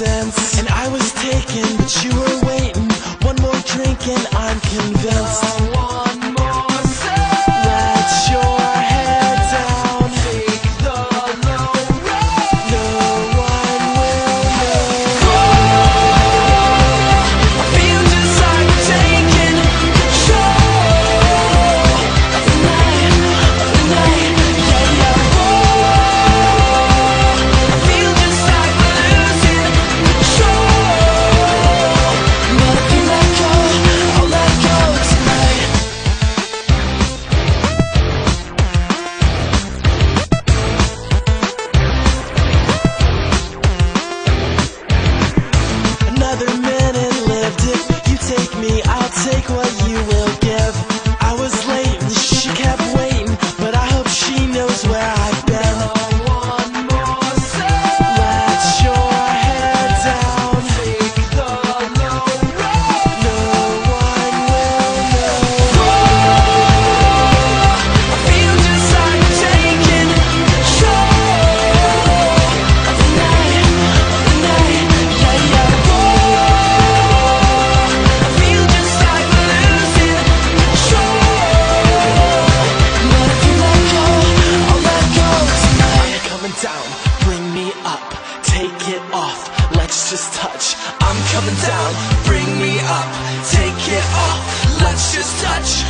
sense And I was taken, but you were waiting. One more drink and I'm convinced. Other men and lived. it. you take me, I'll take what just touch. I'm coming down, bring me up, take it off. Let's just touch.